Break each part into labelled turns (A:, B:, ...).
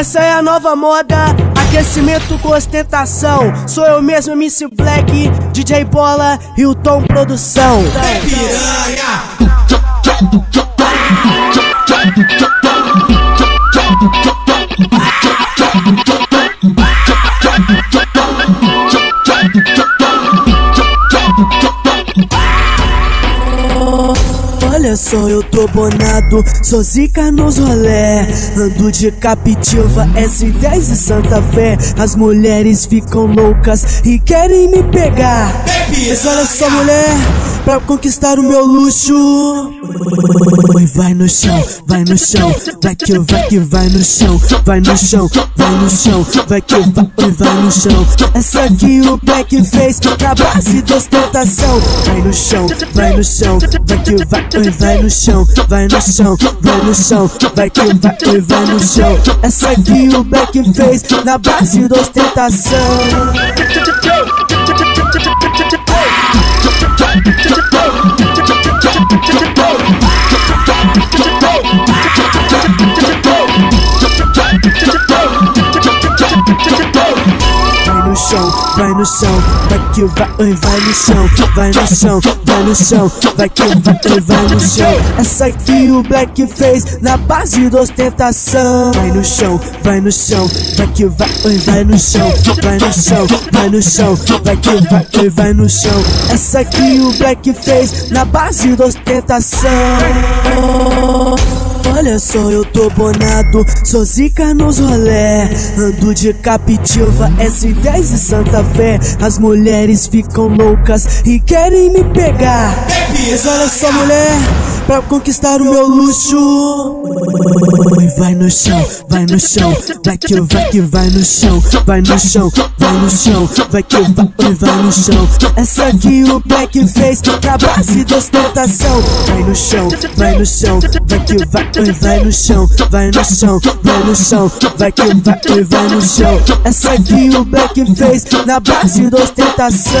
A: Essa é a nova moda, aquecimento com ostentação. Sou eu mesmo, MC Black, DJ Bola e o Tom Produção.
B: É piranha!
A: Olha só, eu tô bonado, sou zica nos rolé. Ando de captiva, S10 e Santa Fé. As mulheres ficam loucas e querem me pegar. Mas olha só, mulher, pra conquistar o meu luxo Vai no chão, vai no chão, vai que vai que vai no chão Vai no chão, vai no chão, vai que vai, vai no chão Essa aqui o Black fez na base de ostentação Vai no chão, vai no chão, vai que vai vai no chão, vai no chão, vai no chão, vai que vai, vai no chão. Essa aqui o Black fez na base da ostentação. Chão, vai no chão, vai que vai, vai no chão, vai no chão, vai no chão, vai que vai, vai no chão. Essa aqui o Black fez na base da ostentação. Vai no chão, vai no chão, vai que vai, vai no chão, vai no chão, vai no chão, vai que vai, vai no chão. Essa aqui o Black fez na base da ostentação. Olha só, eu tô bonado, sou zica nos rolé. Ando de captiva, S10 e Santa Fé. As mulheres ficam loucas e querem me pegar. Mas olha só, mulher, pra conquistar o meu luxo Vai no chão, vai no chão, vai que vai que vai no chão Vai no chão, vai no chão, vai que vai, vai no chão Essa aqui o Black fez pra base de ostentação Vai no chão, vai no chão, vai que vai vai no chão, vai no chão, vai no chão, vai que vai, vai no chão. Essa aqui o Black fez na base da ostentação.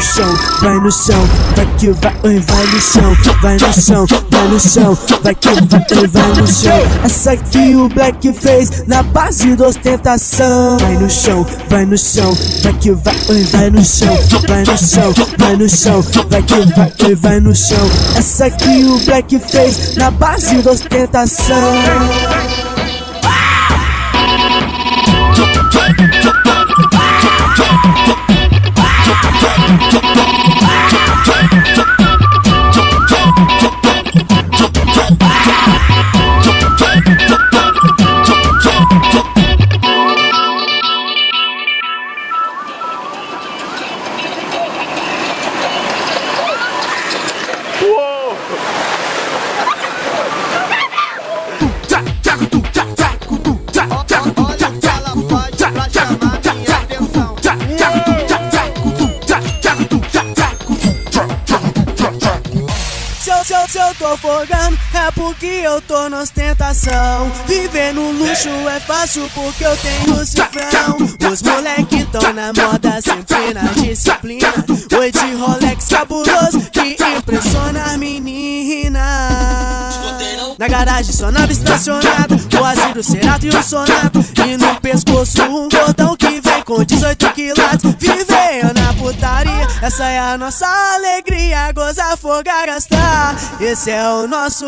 A: Chão, vai no chão, vai que vai, vai no chão, vai no chão, vai no chão, vai que vai, vai no chão. Essa aqui o Black fez na base da ostentação. Vai no chão, vai no chão, vai que vai, vai no chão, vai no chão, vai no chão, vai que vai, vai no chão. Essa aqui o Black fez na base da ostentação. Eu, se eu tô folgando, é porque eu tô na ostentação. Viver no luxo é fácil porque eu tenho cifrão. Os moleque tão na moda, sempre na disciplina. Oi de Rolex cabuloso Na garagem só nave estacionada, o asilo, cerato e o sonato. E no pescoço um cordão que vem com 18 quilates. Vivendo na putaria, essa é a nossa alegria. Gozar, fogar, gastar. Esse é o nosso